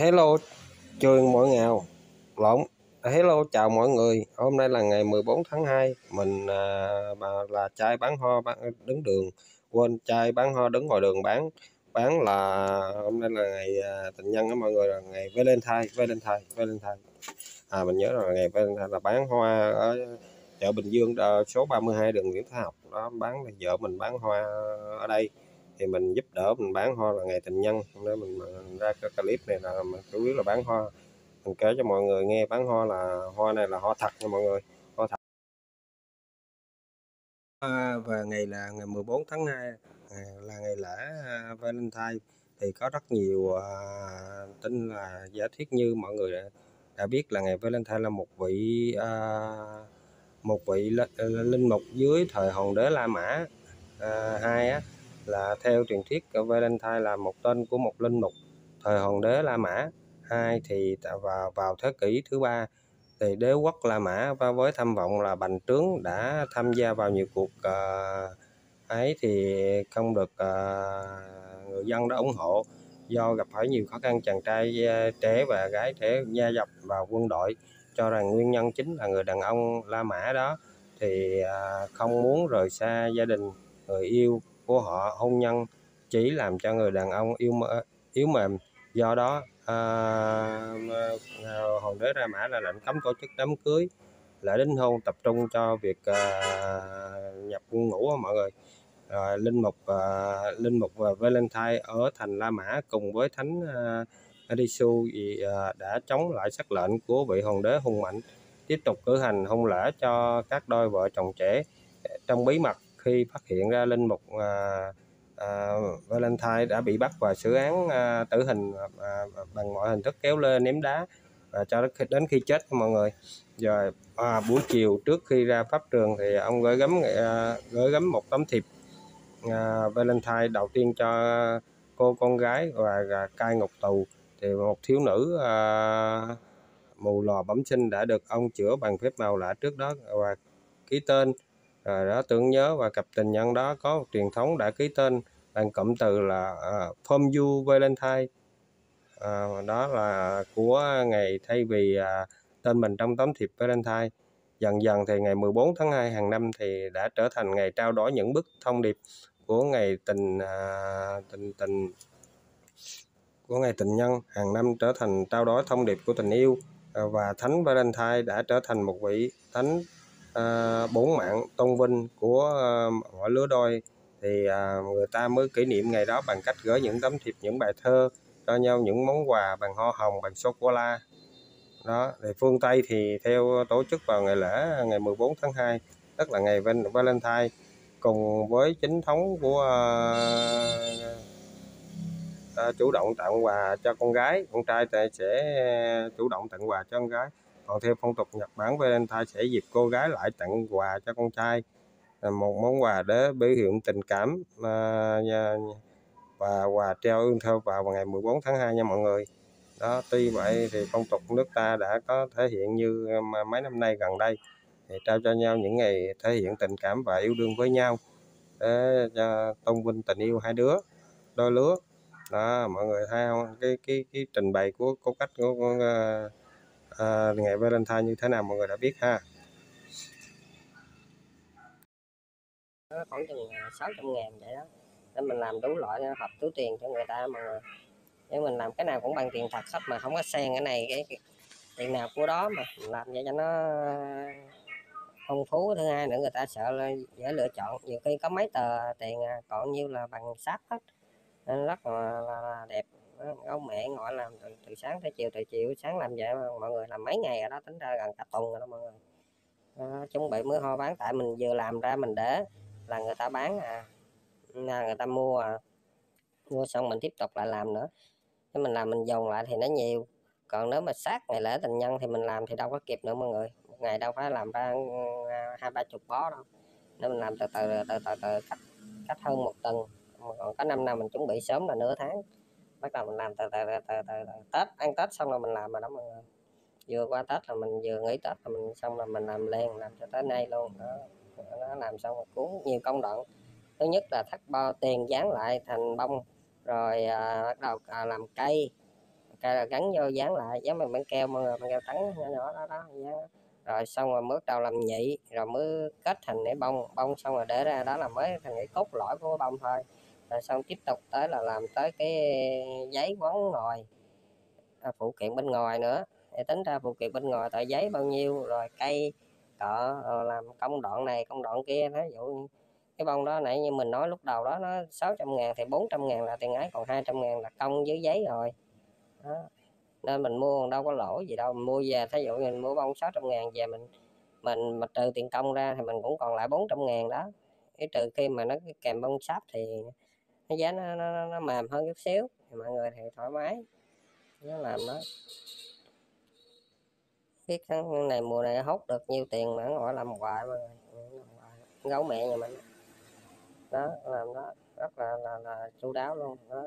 Hello trường mọi ngào lộn. Hello chào mọi người. Hôm nay là ngày 14 tháng 2 mình à, là trai bán hoa bán, đứng đường. Quên trai bán hoa đứng ngoài đường bán. Bán là hôm nay là ngày à, tình nhân đó mọi người là ngày Valentine Valentine Valentine. À mình nhớ là ngày Valentine là bán hoa ở chợ Bình Dương à, số 32 đường Nguyễn Thái Học. Đó bán vợ mình bán hoa ở đây thì mình giúp đỡ mình bán hoa là ngày tình nhân. Nên mình ra cái clip này là mình chủ yếu là bán hoa. Mình kể cho mọi người nghe bán hoa là hoa này là hoa thật nha mọi người. Hoa thật. À, và ngày là ngày 14 tháng 2 à, là ngày lễ à, Valentine. Thì có rất nhiều à, tin là giả thiết như mọi người đã, đã biết là ngày Valentine là một vị à, một vị à, linh mục dưới thời hoàng đế La Mã à, hai á là theo truyền thuyết Valentine là một tên của một linh mục thời hoàng đế La Mã. Hai thì vào vào thế kỷ thứ ba thì đế quốc La Mã và với tham vọng là bành trướng đã tham gia vào nhiều cuộc uh, ấy thì không được uh, người dân đã ủng hộ do gặp phải nhiều khó khăn chàng trai ờ, trẻ và gái trẻ gia nhập vào quân đội. Cho rằng nguyên nhân chính là người đàn ông La Mã đó thì uh, không muốn rời xa gia đình người yêu của họ hôn nhân chỉ làm cho người đàn ông yêu yếu mềm. Do đó à, à hoàng đế ra mã là lệnh cấm tổ chức đám cưới lễ đính hôn tập trung cho việc à, nhập quân ngũ mọi người. Rồi linh mục à, linh mục và Valentine ở thành La Mã cùng với thánh à, Adisu à, đã chống lại sắc lệnh của vị hoàng đế hùng mạnh tiếp tục cử hành hôn lễ cho các đôi vợ chồng trẻ à, trong bí mật khi phát hiện ra linh mục à, à, Valentine đã bị bắt và xử án à, tử hình à, à bằng mọi hình thức kéo lê ném đá và cho đến khi chết mọi người. Rồi à, buổi chiều trước khi ra pháp trường thì ông gửi gắm à, gửi gắm một tấm thiệp à, Valentine đầu tiên cho cô con gái và, và cai ngục tù. Thì một thiếu nữ à, mù lò bẩm sinh đã được ông chữa bằng phép màu lạ trước đó và ký tên rồi đó tưởng nhớ và cặp tình nhân đó có một truyền thống đã ký tên bằng cụm từ là uh, From You Valentine. Uh, đó là của ngày thay vì uh, tên mình trong tấm thiệp Valentine. Dần dần thì ngày 14 tháng 2 hàng năm thì đã trở thành ngày trao đổi những bức thông điệp của ngày tình uh, tình tình của ngày tình nhân. Hàng năm trở thành trao đổi thông điệp của tình yêu. Và thánh Valentine đã trở thành một vị thánh Ờ, bốn mạng tôn vinh của ờ, họ lứa đôi thì à, người ta mới kỷ niệm ngày đó bằng cách gửi những tấm thiệp những bài thơ cho nhau những món quà bằng hoa hồng bằng sô cô la đó thì phương Tây thì theo tổ chức vào ngày lễ ngày 14 tháng 2 tức là ngày Valentine cùng với chính thống của uh, uh, chủ động tặng quà cho con gái con trai sẽ chủ động tặng quà cho con gái còn theo phong tục Nhật Bản Valentine sẽ dịp cô gái lại tặng quà cho con trai. À, một món quà để biểu hiện tình cảm à, và quà treo ương thơ vào ngày 14 tháng 2 nha mọi người. Đó tuy vậy thì phong tục nước ta đã có thể hiện như à, mấy năm nay gần đây thì trao cho nhau những ngày thể hiện tình cảm và yêu đương với nhau. Để cho tôn vinh tình yêu hai đứa đôi lứa. Đó mọi người thấy không? Cái cái cái trình bày của cô cách của, của uh, à, ngày Valentine như thế nào mọi người đã biết ha? Khoảng chừng à, 600 ngàn vậy đó. Để mình làm đủ loại à, hợp túi tiền cho người ta mà. Nếu mình làm cái nào cũng bằng tiền thật hết mà không có xen cái này cái, tiền nào của đó mà mình làm vậy cho nó phong phú. Thứ hai nữa người ta sợ là dễ lựa chọn. Nhiều khi có mấy tờ tiền à, còn nhiêu là bằng sáp hết. Nên rất là, là, là đẹp ông mẹ ngồi làm từ, từ sáng tới chiều từ chiều sáng làm vậy mà mọi người làm mấy ngày rồi đó tính ra gần cả tuần rồi đó mọi người. À, chuẩn bị mới ho bán tại mình vừa làm ra mình để là người ta bán à là người ta mua à. Mua xong mình tiếp tục lại làm nữa. Nếu mình làm mình dồn lại thì nó nhiều. Còn nếu mà sát ngày lễ tình nhân thì mình làm thì đâu có kịp nữa mọi người. Một ngày đâu phải làm ra à, hai ba chục bó đâu. Nên mình làm từ từ từ từ, từ cách cách hơn một tuần. Còn có năm nào mình chuẩn bị sớm là nửa tháng bắt đầu mình làm từ từ từ, từ, tết ăn tết xong rồi mình làm rồi đó mọi người. Vừa qua tết là mình vừa nghỉ tết là mình xong là mình làm liền làm cho tới nay luôn. Đó nó làm xong rồi cuốn nhiều công đoạn. Thứ nhất là thắt bo tiền dán lại thành bông rồi à, bắt đầu à, làm cây. Cây là gắn vô dán lại giống mình băng keo mọi người băng keo trắng nhỏ nhỏ đó đó dán rồi xong rồi mới bắt đầu làm nhị rồi mới kết thành cái bông. Bông xong rồi để ra đó là mới thành cái cốt lõi của cái bông thôi rồi xong tiếp tục tới là làm tới cái giấy quấn ngồi à, phụ kiện bên ngoài nữa. Để tính ra phụ kiện bên ngoài tờ giấy bao nhiêu rồi cây cọ rồi làm công đoạn này công đoạn kia. Ví dụ cái bông đó nãy như mình nói lúc đầu đó nó 600 ngàn thì 400 ngàn là tiền ấy còn 200 ngàn là công với giấy rồi. Đó. nên mình mua đâu có lỗ gì đâu mình mua về. Thí dụ mình mua bông 600 ngàn về mình mình mà trừ tiền công ra thì mình cũng còn lại 400 ngàn đó. Cái trừ khi mà nó kèm bông sáp thì cái giá nó, nó, nó mềm hơn chút xíu thì mọi người thì thoải mái. Nó làm đó biết tháng này mùa này hốt được nhiêu tiền mà gọi làm hoài mà. Gấu mẹ nhà mình. Đó làm đó. Rất là là, là chu đáo luôn. Đó.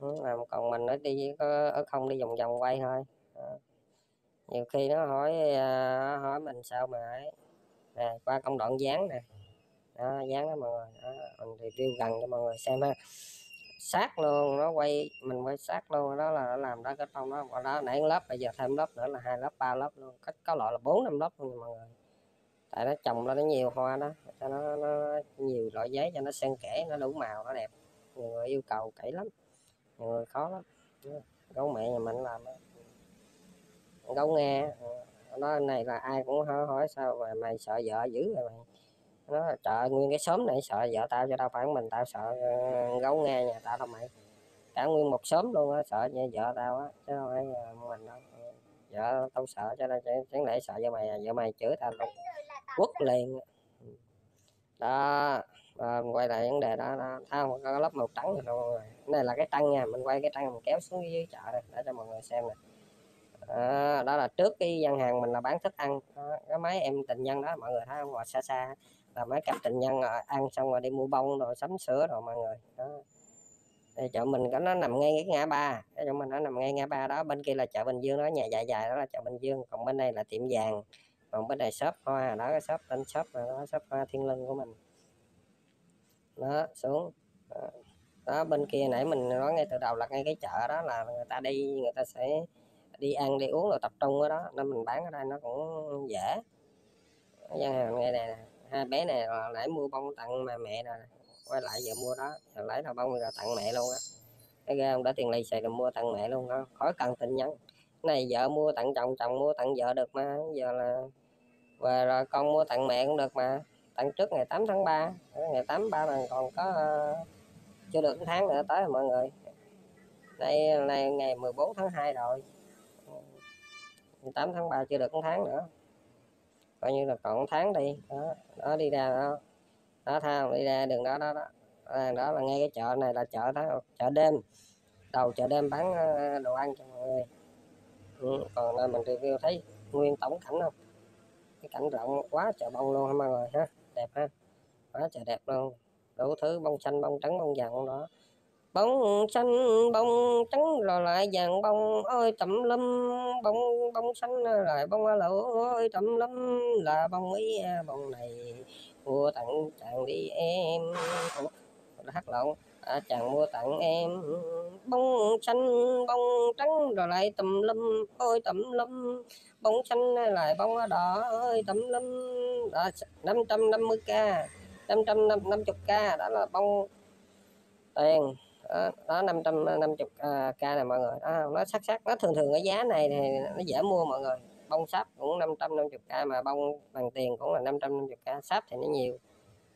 Làm còn mình ở đi có ở không đi vòng vòng quay thôi. Đó. nhiều khi nó hỏi à, hỏi mình sao mà ấy. Nè qua công đoạn dán nè đó dán đó mọi người. Đó, mình review gần cho mọi người xem ha. Sát luôn nó quay mình quay sát luôn. Đó là nó làm đó cái phong đó. Đó nãy lớp bây giờ thêm lớp nữa là hai lớp ba lớp luôn. Có, có loại là bốn năm lớp luôn mọi người. Tại nó trồng lên nó nhiều hoa đó cho nó, nó nhiều loại giấy cho nó xen kẽ nó đủ màu nó đẹp. Nhiều người yêu cầu kỹ lắm. Nhiều người khó lắm. Gấu mẹ nhà mình làm đó. gấu nghe. Nó này là ai cũng hỏi, hỏi sao mà mày sợ vợ dữ rồi mày? Nó trời nguyên cái xóm này sợ vợ tao cho tao phản mình tao sợ ờ, gấu nghe nhà tao đâu mày. Cả nguyên một xóm luôn á sợ như vợ tao á chứ không phải ờ, mình đâu. Vợ tao sợ cho nên chẳng lẽ sợ vợ mày à? vợ mày chửi tao luôn. Quất liền. Đó à, quay lại vấn đề đó, đó. thao có lớp màu trắng rồi đâu này là cái trăng nha mình quay cái trăng mình kéo xuống dưới chợ đây để cho mọi người xem nè. À, đó là trước cái gian hàng mình là bán thức ăn. Đó, cái máy em tình nhân đó mọi người thấy không? Và xa xa là mấy cặp tình nhân ăn xong rồi đi mua bông rồi sắm sữa rồi mọi người. Đó. Thì chợ mình có, nó nằm ngay cái ngã ba. Cái chỗ mình nó nằm ngay ngã ba đó, bên kia là chợ Bình Dương đó, nhà dài dài đó là chợ Bình Dương. Còn bên đây là tiệm vàng. Còn bên này shop hoa, đó cái shop tên shop là đó, shop hoa thiên linh của mình. Đó, xuống. Đó. đó, bên kia nãy mình nói ngay từ đầu là ngay cái chợ đó là người ta đi, người ta sẽ đi ăn, đi uống rồi tập trung ở đó. Nên mình bán ở đây nó cũng dễ. Gian hàng ngay này nè hai bé này là nãy mua bông tặng mà mẹ nè quay lại giờ mua đó. Giờ lấy là bông rồi tặng mẹ luôn á. Cái ra ông đã tiền lì xài rồi mua tặng mẹ luôn đó. Khỏi cần tin nhắn. Này vợ mua tặng chồng chồng mua tặng vợ được mà. Giờ là và rồi con mua tặng mẹ cũng được mà. Tặng trước ngày 8 tháng 3 ngày 8 ba là còn có uh, chưa được tháng nữa tới rồi mọi người. Đây là ngày 14 tháng 2 rồi. 8 tháng 3 chưa được một tháng nữa coi như là còn tháng đi. Đó, đó đi ra đó. Đó thao đi ra đường đó đó đó. À, đó là ngay cái chợ này là chợ đó chợ đêm. Đầu chợ đêm bán ờ, đồ ăn cho mọi người. Ừ, còn là mình review thấy nguyên tổng cảnh không? Cái cảnh rộng quá chợ bông luôn ha mọi người ha? Đẹp ha? Quá trời đẹp luôn. Đủ thứ bông xanh bông trắng bông vàng đó bông xanh bông trắng rồi lại vàng bông. Ơi tẩm lâm bông bông xanh lại bông lẩu ơi tẩm lâm là bông ý à, bông này mua tặng chàng đi em. Ủa, hát lộn. À, chàng mua tặng em. Bông xanh bông trắng rồi lại tùm lâm. Ôi tùm lâm bông xanh lại bông đỏ. Ơi tùm lâm đó, 550k 550k đó là bông. Tiền đó, đó 550 à, k này mọi người. Đó, nó sắc sắc nó thường thường cái giá này thì nó dễ mua mọi người. Bông sáp cũng 550k mà bông bằng tiền cũng là 550k sáp thì nó nhiều.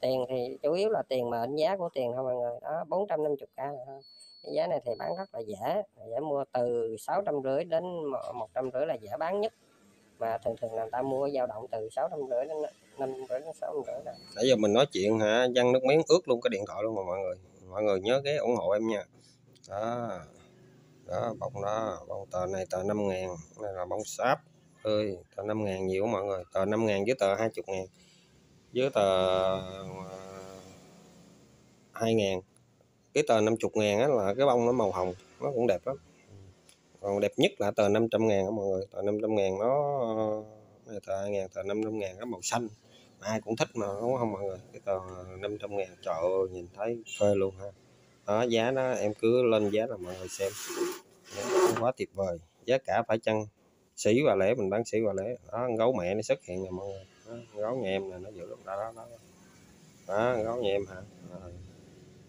Tiền thì chủ yếu là tiền mệnh giá của tiền thôi mọi người. Đó 450k thôi. Cái giá này thì bán rất là dễ dễ mua từ sáu trăm rưỡi đến một trăm rưỡi là dễ bán nhất. Mà thường thường là người ta mua dao động từ sáu trăm rưỡi đến năm rưỡi đến sáu trăm rưỡi nãy giờ mình nói chuyện hả? Văng nước miếng ướt luôn cái điện thoại luôn mà mọi người mọi người nhớ ghé ủng hộ em nha. Đó. Đó, bông đó, bông tờ này tờ 5 ngàn, này là bông sáp. Ơi, tờ 5 ngàn nhiều mọi người, tờ 5 ngàn với tờ 20 ngàn. Với tờ ờ, 2 ngàn. Cái tờ 50 ngàn á là cái bông nó màu hồng, nó cũng đẹp lắm. Còn đẹp nhất là tờ 500 ngàn đó mọi người, tờ 500 ngàn nó ờ, này tờ 2 ngàn, tờ 500 ngàn nó màu xanh ai cũng thích mà đúng không mọi người? Cái tờ 500 ngàn trời ơi nhìn thấy phê luôn ha. Đó giá nó em cứ lên giá là mọi người xem. Quá tuyệt vời. Giá cả phải chăng sĩ và lễ mình bán sĩ và lễ. Đó gấu mẹ nó xuất hiện rồi mọi người. Đó, gấu nhà em là nó giữ lúc đó đó đó, đó gấu nhà em hả? À,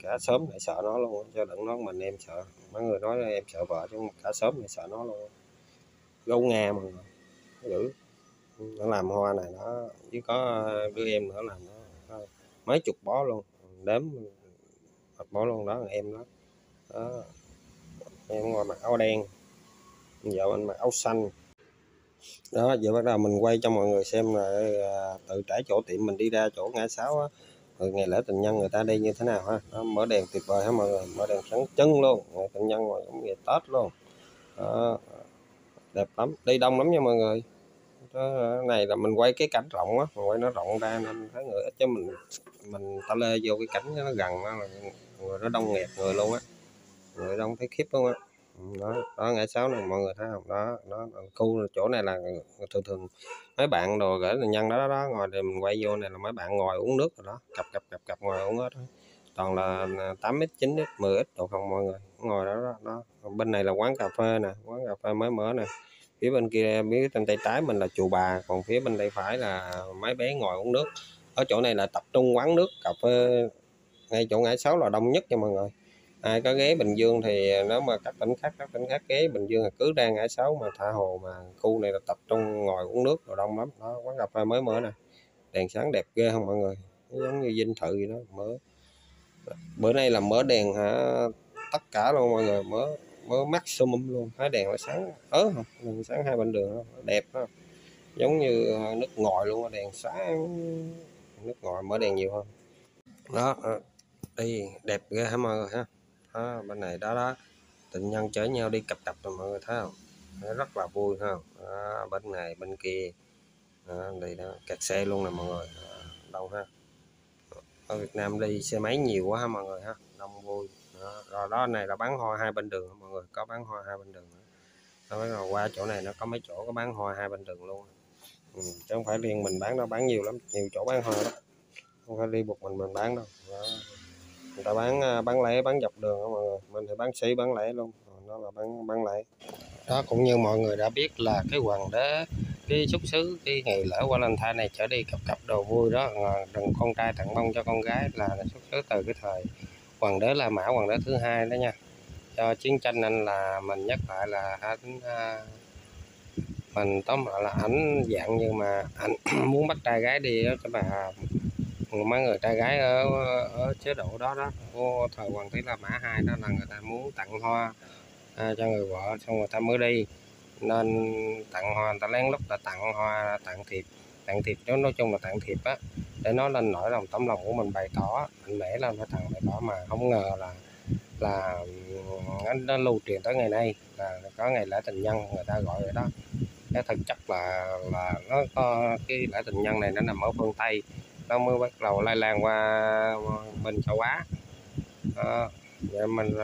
cả sớm lại sợ nó luôn cho đừng nói mình em sợ. Mấy người nói em sợ vợ chứ cả sớm lại sợ nó luôn gấu nga mà giữ nó làm hoa này nó chứ có đứa em nữa làm nó mấy chục bó luôn đếm một bó luôn đó em đó, đó. em ngồi mặc áo đen giờ anh mặc áo xanh. Đó giờ bắt đầu mình quay cho mọi người xem là ờ, tự từ trải chỗ tiệm mình đi ra chỗ ngã sáu rồi ngày lễ tình nhân người ta đi như thế nào ha? Đó, mở đèn tuyệt vời ha mọi người mở đèn sáng chân luôn ngày tình nhân rồi cũng ngày tết luôn. Đó, đẹp lắm đi đông lắm nha mọi người nó này là mình quay cái cảnh rộng á mình quay nó rộng ra nên thấy người ít chứ mình mình ta lê vô cái cảnh nó gần đó người nó đông nghẹt người luôn á. Người đông thấy khiếp luôn á. Ừ, đó đó ngã sáu này mọi người thấy không? Đó đó khu chỗ này là thường thường mấy bạn đồ gửi là nhân đó, đó đó ngồi thì mình quay vô này là mấy bạn ngồi uống nước rồi đó cặp cặp cặp cặp ngồi uống hết toàn là 8 x 9 x 10 x đồ không mọi người ngồi đó đó, đó. Bên này là quán cà phê nè quán cà phê mới mở nè phía bên kia, phía bên tay trái mình là chùa bà, còn phía bên tay phải là mấy bé ngồi uống nước. Ở chỗ này là tập trung quán nước, cà phê, ngay chỗ ngã sáu là đông nhất nha mọi người. Ai có ghé Bình Dương thì nếu mà các tỉnh khác, các tỉnh khác ghé Bình Dương là cứ ra ngã sáu mà thả hồ mà khu này là tập trung ngồi uống nước đồ đông lắm. Đó, quán cà phê mới mở nè. Đèn sáng đẹp ghê không mọi người? Giống như dinh thự gì đó, mở. Bữa nay là mở đèn hả? Tất cả luôn mọi người, mở mở maximum luôn. Thấy đèn lại sáng ớ không đèn sáng hai bên đường đẹp đó. giống như ờ, nước ngòi luôn đèn sáng nước ngòi mở đèn nhiều hơn. Đó ờ, đi đẹp ghê hả mọi người ha? Đó, bên này đó đó. Tình nhân chở nhau đi cặp cặp rồi mọi người thấy không? Nó rất là vui không đó, bên này bên kia. Đó, đây đó kẹt xe luôn nè mọi người. Ờ, Đông ha? Ở Việt Nam đi xe máy nhiều quá ha mọi người ha? Đông vui đó, rồi đó này là bán hoa hai bên đường mọi người có bán hoa hai bên đường đó rồi qua chỗ này nó có mấy chỗ có bán hoa hai bên đường luôn. Ừ, chứ không phải riêng mình bán đâu bán nhiều lắm nhiều chỗ bán hoa đó không phải đi một mình mình bán đâu. Đó. Người ta bán à, bán lẻ bán dọc đường đó mọi người. Mình thì bán sĩ bán lẻ luôn nó là bán bán lẻ. Đó cũng như mọi người đã biết là cái hoàng đế cái xuất xứ cái ngày lễ Valentine này trở đi cặp cặp đồ vui đó đừng con trai tặng bông cho con gái là xuất xứ từ cái thời hoàng đế La Mã hoàng đế thứ hai đó nha. Cho chiến tranh nên là mình nhắc lại là anh à, mình tóm lại là ảnh dạng như mà anh muốn bắt trai gái đi đó cho bà mấy người trai gái ở, ở chế độ đó đó của thời hoàng đế la mã hai đó là người ta muốn tặng hoa à, cho người vợ xong người ta mới đi. Nên tặng hoa người ta lén lút là tặng hoa tặng thiệp tặng thiệp nói chung là tặng thiệp á để nói lên nỗi lòng, tấm lòng của mình bày tỏ, mạnh mẽ lên với thằng bày tỏ mà. Không ngờ là là anh nó lưu truyền tới ngày nay, là có ngày lễ tình nhân người ta gọi vậy đó. Cái thực chất là là nó có cái lễ tình nhân này nó nằm ở phương tây, nó mới bắt đầu lây lan qua bên châu Á. Đó. Vậy mình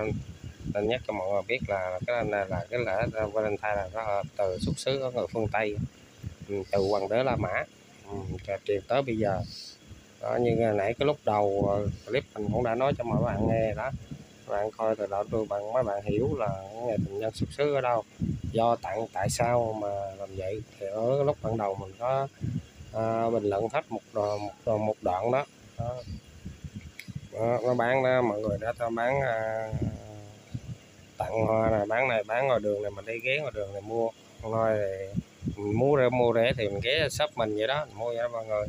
mình nhắc cho mọi người biết là cái này là cái lễ Valentine là nó ờ, từ xuất xứ ở người phương Tây từ hoàng đế La Mã trà truyền tới bây giờ. Đó như nãy cái lúc đầu ờ, clip mình cũng đã nói cho mọi bạn nghe đó. Bạn coi từ đầu tôi bạn mấy bạn hiểu là ngày tình nhân xuất xứ ở đâu. Do tặng tại sao mà làm vậy? Thì ở lúc ban đầu mình có à, bình luận hết một một, một đoạn đó, đó. À, nó bán đó mọi người đã ta bán à, tặng hoa này bán này bán ngoài đường này mình đi ghé ngoài đường này mua. Thôi thì mua ra, mua rẻ thì mình ghé shop mình vậy đó mua vậy đó mọi người.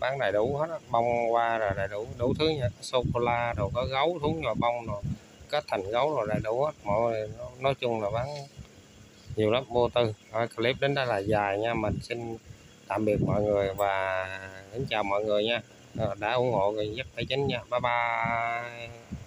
Bán đầy đủ hết đó. bông hoa rồi đầy đủ đủ thứ nha. Sô cô la đồ, có gấu, thú rồi bông rồi có thành gấu rồi đầy đủ hết. Mọi người, nói chung là bán nhiều lắm, vô tư. Thôi, clip đến đây là dài nha. Mình xin tạm biệt mọi người và kính chào mọi người nha. Ờ, đã ủng hộ người nhất tài chính nha. Bye bye.